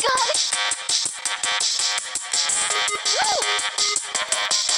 gosh! Woo!